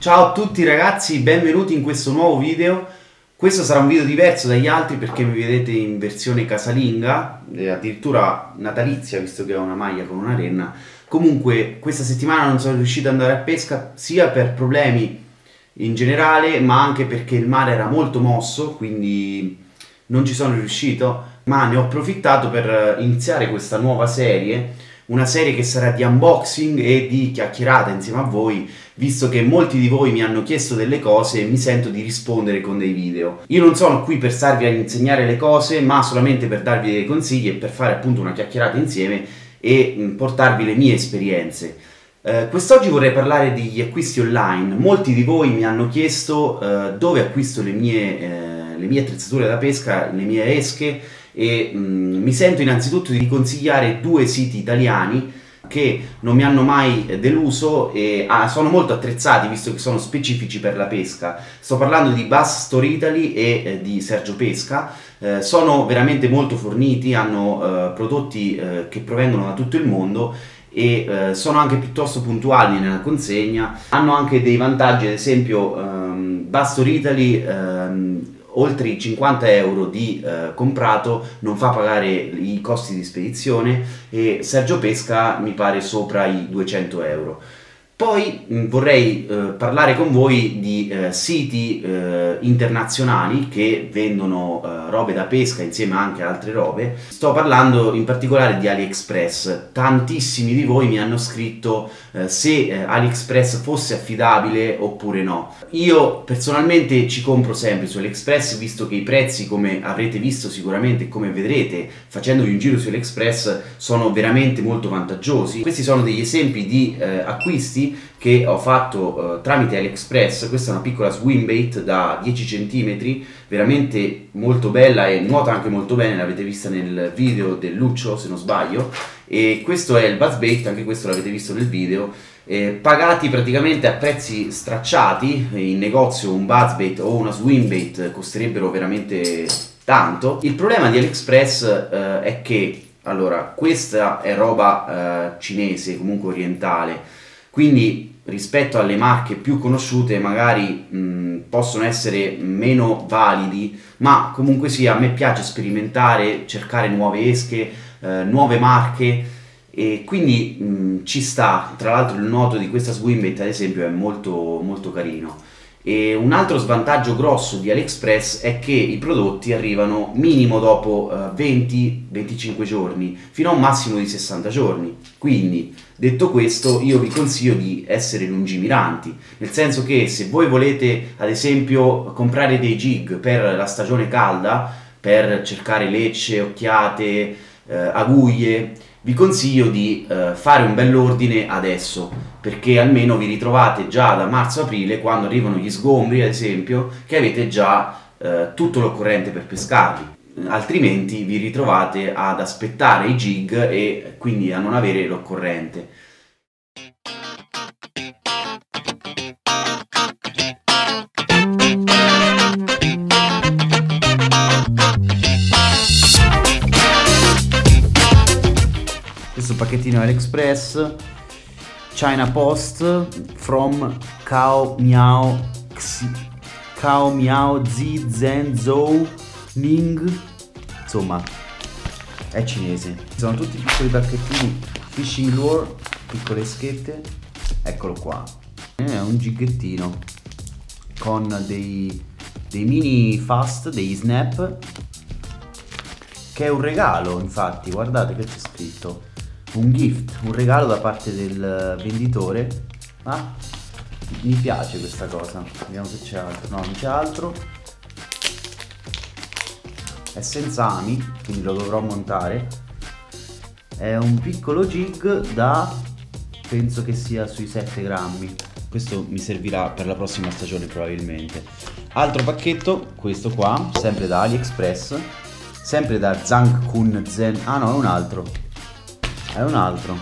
Ciao a tutti ragazzi, benvenuti in questo nuovo video. Questo sarà un video diverso dagli altri perché mi vedete in versione casalinga, addirittura natalizia visto che ho una maglia con una renna. Comunque questa settimana non sono riuscito ad andare a pesca sia per problemi in generale ma anche perché il mare era molto mosso quindi non ci sono riuscito ma ne ho approfittato per iniziare questa nuova serie una serie che sarà di unboxing e di chiacchierata insieme a voi, visto che molti di voi mi hanno chiesto delle cose e mi sento di rispondere con dei video. Io non sono qui per starvi a insegnare le cose, ma solamente per darvi dei consigli e per fare appunto una chiacchierata insieme e mm, portarvi le mie esperienze. Uh, quest'oggi vorrei parlare degli acquisti online. Molti di voi mi hanno chiesto uh, dove acquisto le mie, uh, le mie attrezzature da pesca, le mie esche e mh, mm, mi sento innanzitutto di consigliare due siti italiani che non mi hanno mai deluso e ah, sono molto attrezzati visto che sono specifici per la pesca. Sto parlando di Bass Store Italy e eh, di Sergio Pesca. Eh, sono veramente molto forniti, hanno eh, prodotti eh, che provengono da tutto il mondo e eh, sono anche piuttosto puntuali nella consegna. Hanno anche dei vantaggi, ad esempio ehm, Bass Store Italy ehm, oltre i 50 euro di eh, comprato non fa pagare i costi di spedizione e Sergio Pesca mi pare sopra i 200 euro. Poi mh, mm, vorrei eh, parlare con voi di eh, siti eh, internazionali che vendono eh, robe da pesca insieme anche altre robe. Sto parlando in particolare di AliExpress. Tantissimi di voi mi hanno scritto eh, se eh, AliExpress fosse affidabile oppure no. Io personalmente ci compro sempre su AliExpress visto che i prezzi come avrete visto sicuramente e come vedrete facendovi un giro su AliExpress sono veramente molto vantaggiosi. Questi sono degli esempi di acquisti che ho fatto uh, tramite AliExpress, questa è una piccola swim bait da 10 cm, veramente molto bella e nuota anche molto bene, l'avete vista nel video del Luccio se non sbaglio, e questo è il buzz bait, anche questo l'avete visto nel video, eh, pagati praticamente a prezzi stracciati, in negozio un buzz bait o una swim bait costerebbero veramente tanto. Il problema di AliExpress eh, è che allora, questa è roba eh, cinese, comunque orientale, quindi rispetto alle marche più conosciute magari mh, possono essere meno validi, ma comunque sia a me piace sperimentare, cercare nuove esche, eh, nuove marche e quindi mh, ci sta, tra l'altro il noto di questa Swimbait ad esempio è molto molto carino. E un altro svantaggio grosso di AliExpress è che i prodotti arrivano minimo dopo uh, eh, 20-25 giorni, fino a un massimo di 60 giorni. Quindi, detto questo, io vi consiglio di essere lungimiranti, nel senso che se voi volete, ad esempio, comprare dei jig per la stagione calda, per cercare lecce, occhiate, uh, aguglie, vi consiglio di uh, fare un bell'ordine adesso perché almeno vi ritrovate già da marzo-aprile quando arrivano gli sgombri ad esempio che avete già uh, tutto l'occorrente per pescarli. Altrimenti vi ritrovate ad aspettare i jig e quindi a non avere l'occorrente pacchettino AliExpress China Post from Kao Miao Xi, Kao Miao Zi Zen Zhou Ning insomma è cinese. Sono tutti piccoli pacchettini fishing lure piccole schette. Eccolo qua. È un gighettino con dei, dei mini fast dei snap che è un regalo infatti. Guardate che c'è scritto un gift, un regalo da parte del venditore. Ah, mi piace questa cosa. Vediamo se c'è altro. No, non c'è altro. È senza ami, quindi lo dovrò montare. È un piccolo jig da penso che sia sui 7 grammi. Questo mi servirà per la prossima stagione probabilmente. Altro pacchetto, questo qua, sempre da AliExpress, sempre da Zhang Kun Zen. Ah no, è un altro è un altro.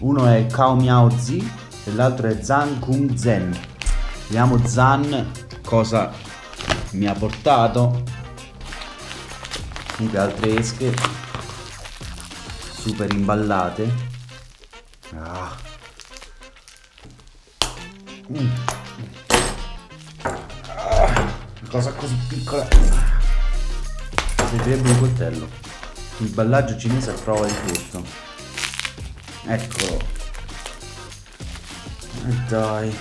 Uno è Kao Miao Zi e l'altro è Zan Kung Zen. Vediamo Zan cosa mi ha portato. Comunque altre esche super imballate. Ah. Mm. cosa così piccola. Servirebbe un coltello. Il ballaggio cinese prova di tutto. Eccolo. E eh dai.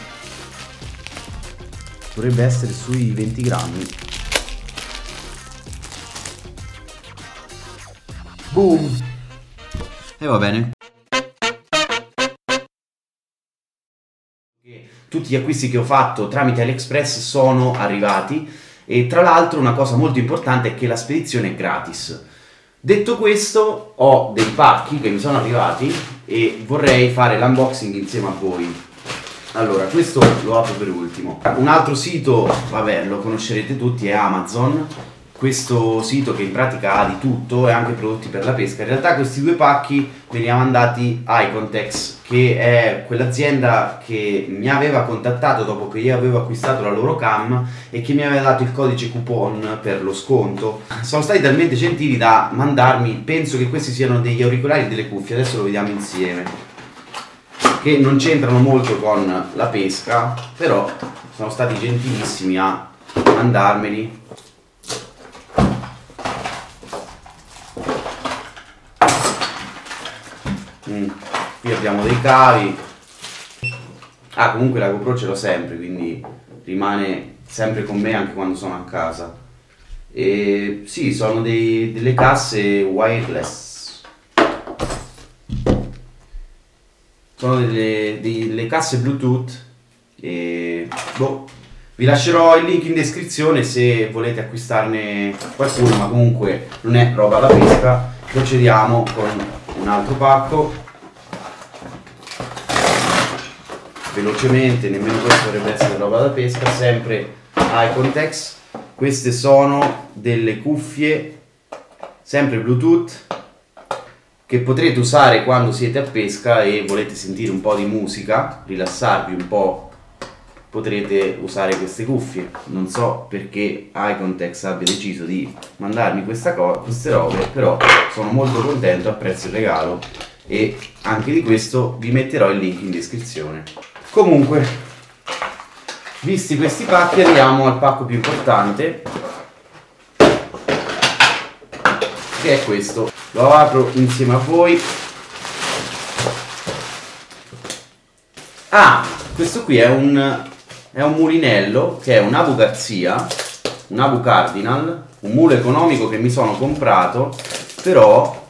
Dovrebbe essere sui 20 grammi. Boom! E va bene. Tutti gli acquisti che ho fatto tramite AliExpress sono arrivati e tra l'altro una cosa molto importante è che la spedizione è gratis. Detto questo, ho dei pacchi che mi sono arrivati e vorrei fare l'unboxing insieme a voi. Allora, questo lo apro per ultimo. Un altro sito, vabbè, lo conoscerete tutti, è Amazon questo sito che in pratica ha di tutto e anche prodotti per la pesca. In realtà questi due pacchi me li ha mandati Icontex, che è quell'azienda che mi aveva contattato dopo che io avevo acquistato la loro cam e che mi aveva dato il codice coupon per lo sconto. Sono stati talmente gentili da mandarmi, penso che questi siano degli auricolari e delle cuffie, adesso lo vediamo insieme, che non c'entrano molto con la pesca, però sono stati gentilissimi a mandarmeli Mm. Qui abbiamo dei cavi. Ah, comunque la GoPro ce l'ho sempre, quindi rimane sempre con me anche quando sono a casa. E sì, sono dei, delle casse wireless. Sono delle, delle casse Bluetooth. E boh, vi lascerò il link in descrizione se volete acquistarne qualcuno, ma comunque non è roba da pesca. Procediamo con un altro pacco. Velocemente nemmeno questo dovrebbe essere roba da pesca sempre Icontex. Queste sono delle cuffie sempre bluetooth che potrete usare quando siete a pesca e volete sentire un po' di musica rilassarvi un po' potrete usare queste cuffie. Non so perché Icontex abbia deciso di mandarmi queste robe, però sono molto contento, apprezzo il regalo e anche di questo vi metterò il link in descrizione. Comunque, visti questi pacchi arriviamo al pacco più importante che è questo. Lo apro insieme a voi. Ah, questo qui è un è un mulinello che è un Abu Garzia, un Abu Cardinal, un mulo economico che mi sono comprato, però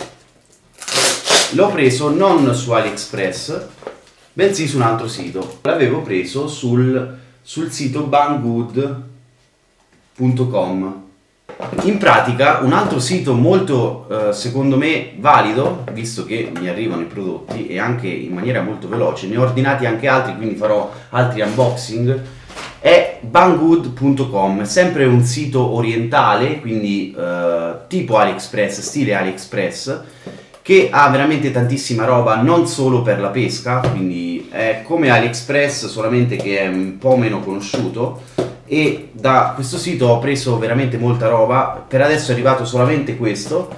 l'ho preso non su AliExpress, bensì su un altro sito. L'avevo preso sul, sul sito banggood.com. In pratica un altro sito molto eh, secondo me valido, visto che mi arrivano i prodotti e anche in maniera molto veloce, ne ho ordinati anche altri, quindi farò altri unboxing è banggood.com, sempre un sito orientale, quindi eh, tipo AliExpress, stile AliExpress, che ha veramente tantissima roba, non solo per la pesca, quindi è come AliExpress, solamente che è un po' meno conosciuto. E da questo sito ho preso veramente molta roba, per adesso è arrivato solamente questo.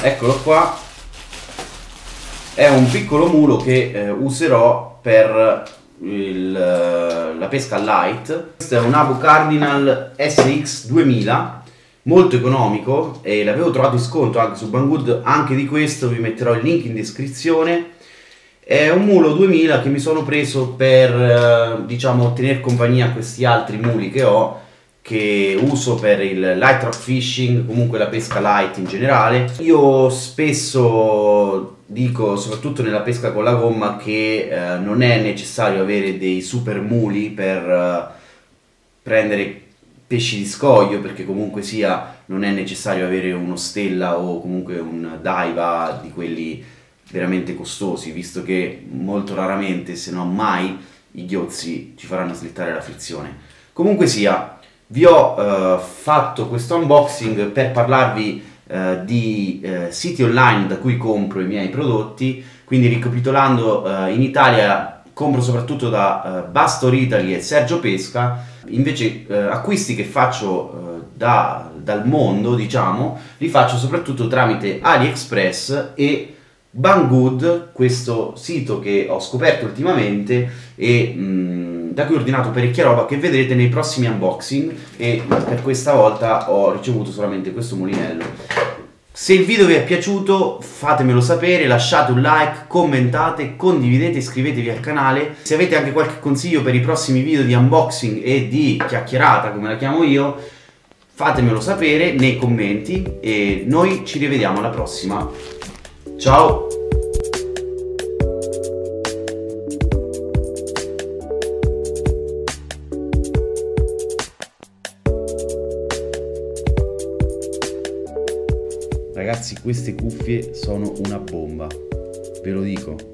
Eccolo qua. È un piccolo mulo che eh, userò per il, eh, la pesca light. Questo è un Abu Cardinal SX 2000, molto economico e l'avevo trovato in sconto anche su Banggood, anche di questo vi metterò il link in descrizione. È un mulo 2000 che mi sono preso per, eh, diciamo, tenere compagnia a questi altri muli che ho che uso per il light rock fishing, comunque la pesca light in generale. Io spesso dico, soprattutto nella pesca con la gomma, che eh, non è necessario avere dei super muli per eh, prendere pesci di scoglio, perché comunque sia non è necessario avere uno stella o comunque un daiva di quelli veramente costosi, visto che molto raramente, se non mai, i ghiozzi ci faranno slittare la frizione. Comunque sia, vi ho eh, fatto questo unboxing per parlarvi eh, di eh, siti online da cui compro i miei prodotti, quindi ricapitolando eh, in Italia compro soprattutto da eh, Bastor Italy e Sergio Pesca, invece eh, acquisti che faccio da, dal mondo, diciamo, li faccio soprattutto tramite AliExpress e Banggood, questo sito che ho scoperto ultimamente e mh, mm, da cui ho ordinato parecchia roba che vedrete nei prossimi unboxing e per questa volta ho ricevuto solamente questo mulinello. Se il video vi è piaciuto fatemelo sapere, lasciate un like, commentate, condividete, iscrivetevi al canale. Se avete anche qualche consiglio per i prossimi video di unboxing e di chiacchierata come la chiamo io, fatemelo sapere nei commenti e noi ci rivediamo alla prossima. Ciao! Ragazzi, queste cuffie sono una bomba, ve lo dico.